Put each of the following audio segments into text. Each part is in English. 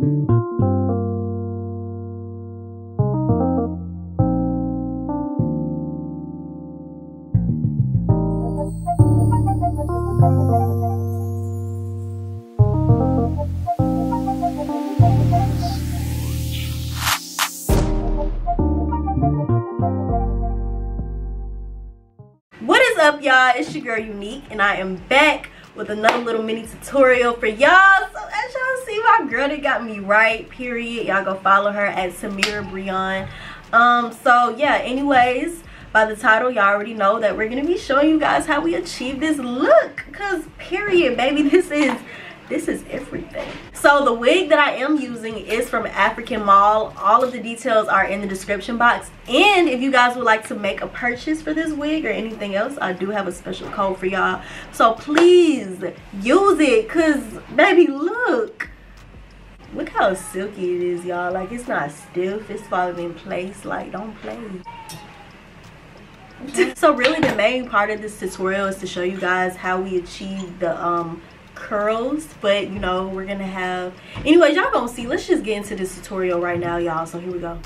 What is up y'all? It's your girl Unique and I am back with another little mini tutorial for y'all. So as y'all see my girl that got me right period. Y'all go follow her at Samira Breon. Um so yeah anyways by the title y'all already know that we're gonna be showing you guys how we achieve this look because period baby this is this is everything. So the wig that i am using is from african mall. All of the details are in the description box. And if you guys would like to make a purchase for this wig or anything else i do have a special code for y'all. So please use it because baby look. Look how silky it is y'all. Like it's not stiff. It's falling in place. Like don't play. So really the main part of this tutorial is to show you guys how we achieve the um curls but you know we're gonna have anyways y'all gonna see. Let's just get into this tutorial right now y'all. So here we go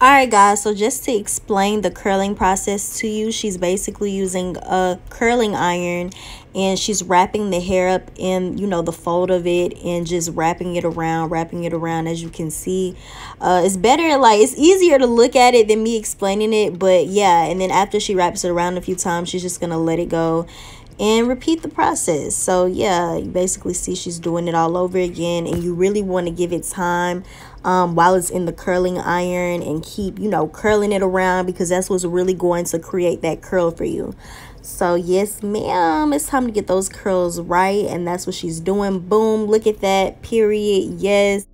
all right guys so just to explain the curling process to you she's basically using a curling iron and she's wrapping the hair up in you know the fold of it and just wrapping it around wrapping it around as you can see. Uh it's better like it's easier to look at it than me explaining it but yeah and then after she wraps it around a few times she's just gonna let it go and repeat the process. So yeah you basically see she's doing it all over again and you really want to give it time um, while it's in the curling iron and keep you know curling it around because that's what's really going to create that curl for you. So yes ma'am it's time to get those curls right and that's what she's doing. Boom look at that period yes